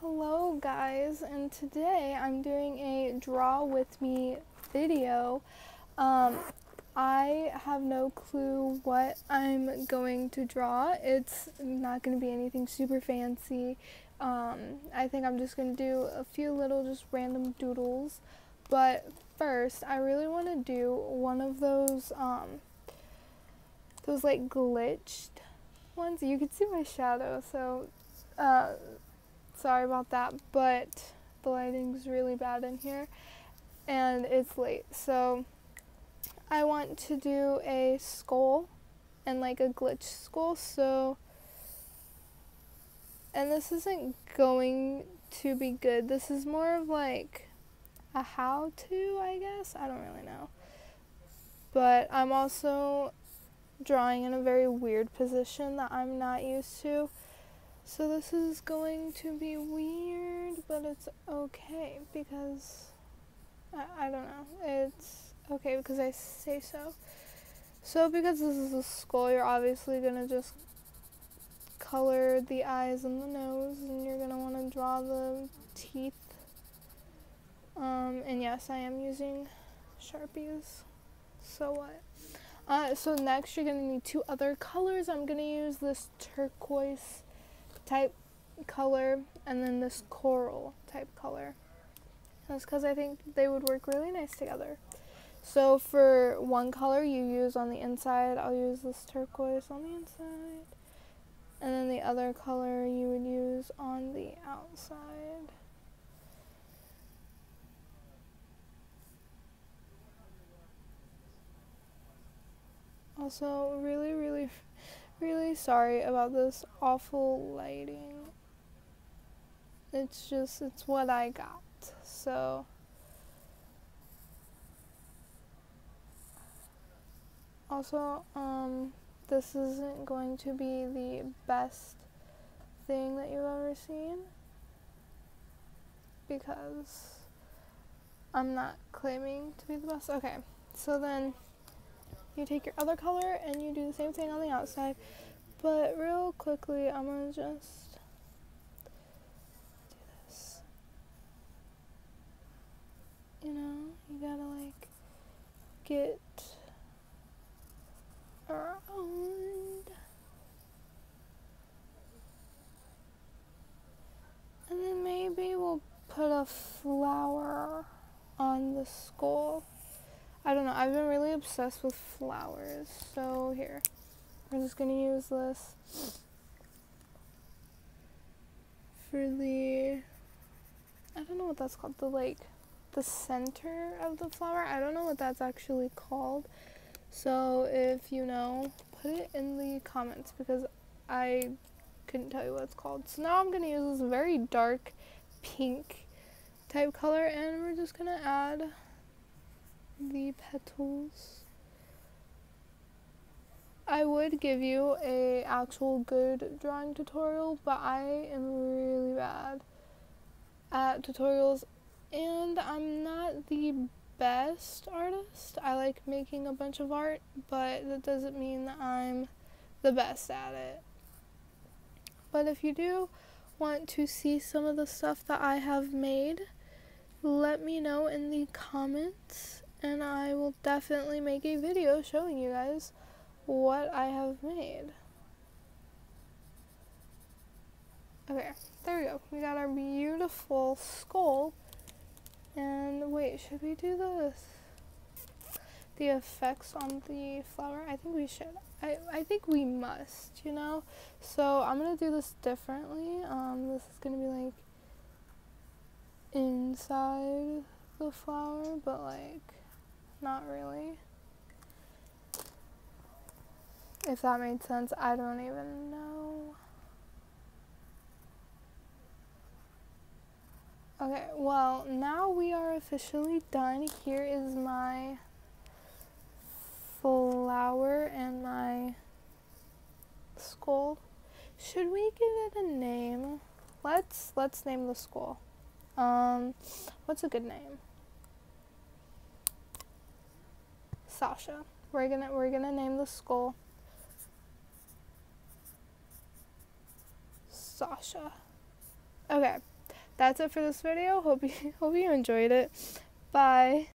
Hello guys, and today I'm doing a draw with me video. Um, I have no clue what I'm going to draw. It's not going to be anything super fancy. Um, I think I'm just going to do a few little just random doodles. But first, I really want to do one of those, um, those like glitched ones. You can see my shadow, so uh, sorry about that, but the lighting's really bad in here and it's late. So I want to do a skull and like a glitch skull. So, and this isn't going to be good. This is more of like a how to, I guess. I don't really know. But I'm also drawing in a very weird position that I'm not used to. So this is going to be weird, but it's okay because I, I don't know. It's okay because I say so. So because this is a skull, you're obviously to just color the eyes and the nose and you're to want to draw the teeth. Um, and yes, I am using Sharpies. So what? Uh, so next you're to need two other colors. I'm to use this turquoise type color and then this coral type color. That's because I think they would work really nice together. So for one color you use on the inside, I'll use this turquoise on the inside. And then the other color you would use on the outside. Also, really, really really sorry about this awful lighting. It's just, it's what I got. So, also, um, this isn't going to be the best thing that you've ever seen because I'm not claiming to be the best. Okay, so then you take your other color and you do the same thing on the outside. But real quickly, I'm gonna just do this. You know, you gotta like get around. And then maybe we'll put a flower on the skull. I don't know. I've been really obsessed with flowers. So here, we're just gonna use this for the. I don't know what that's called. The like, the center of the flower. I don't know what that's actually called. So if you know, put it in the comments because I couldn't tell you what it's called. So now I'm gonna use this very dark pink type color and we're just gonna add the petals. I would give you a actual good drawing tutorial, but I am really bad at tutorials and I'm not the best artist. I like making a bunch of art, but that doesn't mean that I'm the best at it. But if you do want to see some of the stuff that I have made, let me know in the comments and I will definitely make a video showing you guys what I have made. Okay, there we go. We got our beautiful skull. And wait, should we do this? The effects on the flower? I think we should. I, I think we must, you know? So I'm going to do this differently. Um, this is going to be like inside the flower, but like not really. If that made sense, I don't even know. Okay, well, now we are officially done. Here is my flower and my skull. Should we give it a name? Let's let's name the skull. Um, what's a good name? Sasha. We're gonna we're gonna name the skull Sasha. Okay. that's it for this video. Hope you hope you enjoyed it. Bye.